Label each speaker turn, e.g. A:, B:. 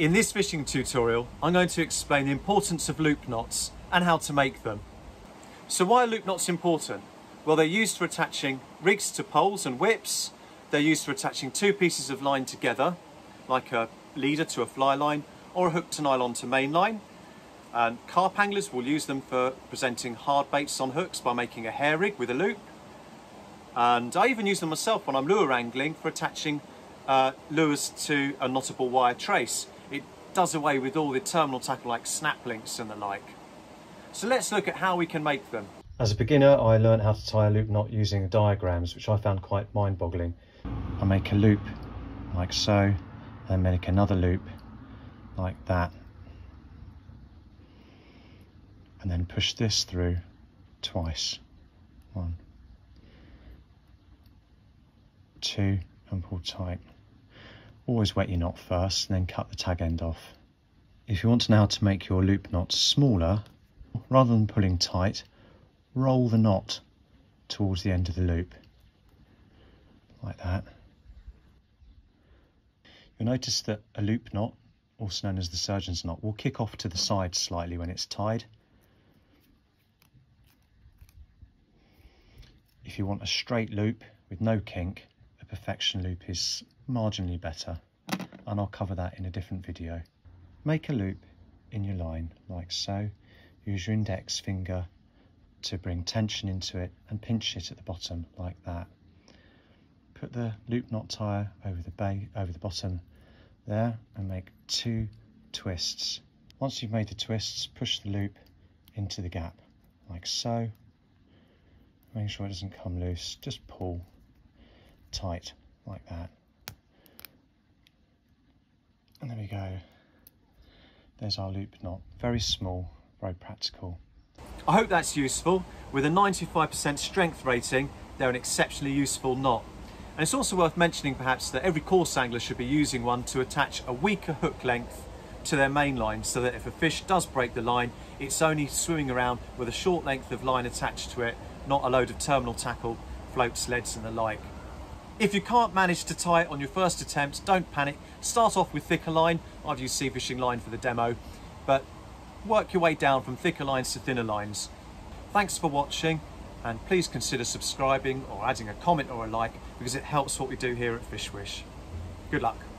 A: In this fishing tutorial, I'm going to explain the importance of loop knots and how to make them. So why are loop knots important? Well, they're used for attaching rigs to poles and whips. They're used for attaching two pieces of line together, like a leader to a fly line or a hook to nylon to main line. And carp anglers will use them for presenting hard baits on hooks by making a hair rig with a loop. And I even use them myself when I'm lure angling for attaching uh, lures to a knottable wire trace does away with all the terminal tackle like snap links and the like. So let's look at how we can make them.
B: As a beginner, I learned how to tie a loop knot using diagrams, which I found quite mind-boggling. I make a loop like so, and make another loop like that. And then push this through twice. One, two, and pull tight. Always wet your knot first and then cut the tag end off. If you want how to make your loop knot smaller, rather than pulling tight, roll the knot towards the end of the loop, like that. You'll notice that a loop knot, also known as the surgeon's knot, will kick off to the side slightly when it's tied. If you want a straight loop with no kink, a perfection loop is marginally better and I'll cover that in a different video. Make a loop in your line like so. Use your index finger to bring tension into it and pinch it at the bottom like that. Put the loop knot tyer over the bay over the bottom there and make two twists. Once you've made the twists, push the loop into the gap like so. Make sure it doesn't come loose, just pull tight like that. And there we go. There's our loop knot. Very small, very practical.
A: I hope that's useful. With a 95% strength rating, they're an exceptionally useful knot. And it's also worth mentioning perhaps that every coarse angler should be using one to attach a weaker hook length to their main line so that if a fish does break the line, it's only swimming around with a short length of line attached to it, not a load of terminal tackle, floats, leads and the like. If you can't manage to tie it on your first attempt, don't panic. Start off with thicker line. I've used sea fishing line for the demo, but work your way down from thicker lines to thinner lines. Thanks for watching and please consider subscribing or adding a comment or a like because it helps what we do here at Fishwish. Good luck.